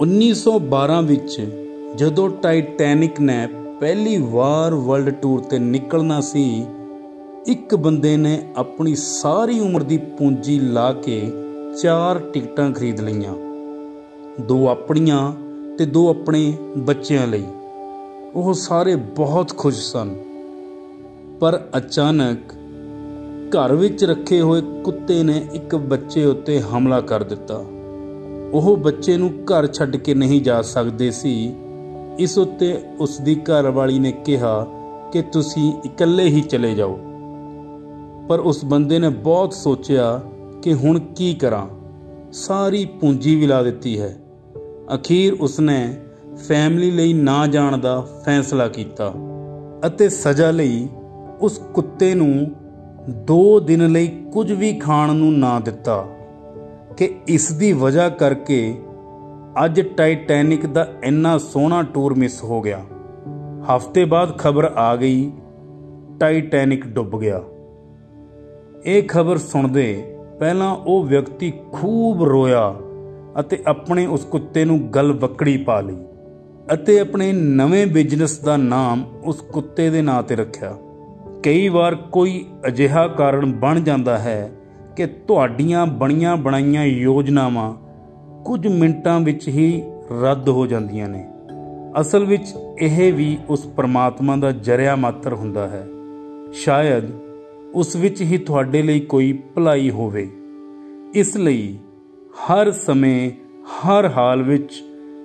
1912 ਵਿੱਚ ਜਦੋਂ ਟਾਈਟੈਨਿਕ ਨੇ ਪਹਿਲੀ ਵਾਰ ਵਰਲਡ ਟੂਰ ਤੇ ਨਿਕਲਣਾ ਸੀ, ਇੱਕ ਬੰਦੇ ਨੇ ਆਪਣੀ ਸਾਰੀ ਉਮਰ ਦੀ ਪੂੰਜੀ ਲਾ ਕੇ ਚਾਰ ਟਿਕਟਾਂ ਖਰੀਦ ਲਈਆਂ। ਦੋ ਆਪਣੀਆਂ ਤੇ ਦੋ ਆਪਣੇ ਬੱਚਿਆਂ ਲਈ। ਉਹ ਸਾਰੇ ਬਹੁਤ ਖੁਸ਼ ਸਨ। ਪਰ ਅਚਾਨਕ ਘਰ ਵਿੱਚ ਰੱਖੇ ਹੋਏ ਕੁੱਤੇ ਨੇ ਇੱਕ ਬੱਚੇ ਉੱਤੇ ਹਮਲਾ ਕਰ ਦਿੱਤਾ। ਉਹ ਬੱਚੇ ਨੂੰ ਘਰ ਛੱਡ ਕੇ ਨਹੀਂ ਜਾ ਸਕਦੇ ਸੀ। ਇਸ ਉੱਤੇ ਉਸ ਦੀ ਘਰਵਾਲੀ ਨੇ ਕਿਹਾ ਕਿ ਤੁਸੀਂ ਇਕੱਲੇ ਹੀ ਚਲੇ ਜਾਓ। ਪਰ ਉਸ ਬੰਦੇ ਨੇ ਬਹੁਤ ਸੋਚਿਆ ਕਿ ਹੁਣ ਕੀ ਕਰਾਂ। ਸਾਰੀ ਪੂੰਜੀ ਵੀ ਲਾ ਦਿੱਤੀ ਹੈ। ਅਖੀਰ ਉਸਨੇ ਫੈਮਿਲੀ ਲਈ ਨਾ ਜਾਣ ਦਾ ਫੈਸਲਾ ਕੀਤਾ ਅਤੇ ਸਜ਼ਾ ਲਈ ਉਸ ਕੁੱਤੇ ਨੂੰ 2 ਦਿਨ ਲਈ ਕੁਝ ਵੀ ਖਾਣ ਨੂੰ ਨਾ ਦਿੱਤਾ। ਕਿ ਇਸ ਦੀ ਵਜ੍ਹਾ ਕਰਕੇ ਅੱਜ ਟਾਈਟੈਨਿਕ ਦਾ ਇੰਨਾ ਸੋਹਣਾ ਟੂਰ ਮਿਸ ਹੋ ਗਿਆ। ਹਫ਼ਤੇ ਬਾਅਦ ਖਬਰ ਆ ਗਈ, ਟਾਈਟੈਨਿਕ ਡੁੱਬ ਗਿਆ। ਇਹ ਖਬਰ ਸੁਣਦੇ ਪਹਿਲਾਂ ਉਹ ਵਿਅਕਤੀ ਖੂਬ ਰੋਇਆ ਅਤੇ ਆਪਣੇ ਉਸ ਕੁੱਤੇ ਨੂੰ ਗਲ ਬੱਕੜੀ ਪਾ ਲਈ ਅਤੇ ਆਪਣੇ ਨਵੇਂ ਬਿਜ਼ਨਸ ਦਾ ਨਾਮ ਉਸ ਕੁੱਤੇ ਦੇ ਨਾਂ ਤੇ ਰੱਖਿਆ। ਕਈ ਵਾਰ ਕੋਈ ਅਜਿਹਾ ਕਾਰਨ ਬਣ ਜਾਂਦਾ ਹੈ ਕਿ ਤੁਹਾਡੀਆਂ ਬਣੀਆਂ ਬਣਾਈਆਂ ਯੋਜਨਾਵਾਂ ਕੁਝ ਮਿੰਟਾਂ ਵਿੱਚ ਹੀ ਰੱਦ ਹੋ ਜਾਂਦੀਆਂ ਨੇ। ਅਸਲ ਵਿੱਚ ਇਹ ਵੀ ਉਸ ਪਰਮਾਤਮਾ ਦਾ ਜਰਿਆ ਮਾਤਰ ਹੁੰਦਾ ਹੈ। ਸ਼ਾਇਦ ਉਸ ਵਿੱਚ ਹੀ ਤੁਹਾਡੇ ਲਈ ਕੋਈ ਭਲਾਈ ਹੋਵੇ। ਇਸ ਲਈ ਹਰ ਸਮੇਂ, ਹਰ ਹਾਲ ਵਿੱਚ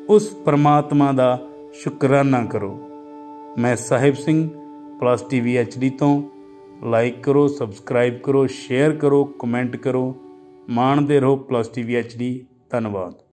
ਉਸ ਪਰਮਾਤਮਾ ਦਾ ਸ਼ੁਕਰਾਨਾ ਕਰੋ। ਮੈਂ Sahib Singh, plus TV HD ਤੋਂ ਲਾਈਕ ਕਰੋ ਸਬਸਕ੍ਰਾਈਬ ਕਰੋ ਸ਼ੇਅਰ ਕਰੋ ਕਮੈਂਟ ਕਰੋ। ਮਾਣਦੇ ਰਹੋ ਪਲੱਸ ਟੀਵੀ ਐਚਡੀ ਧੰਨਵਾਦ।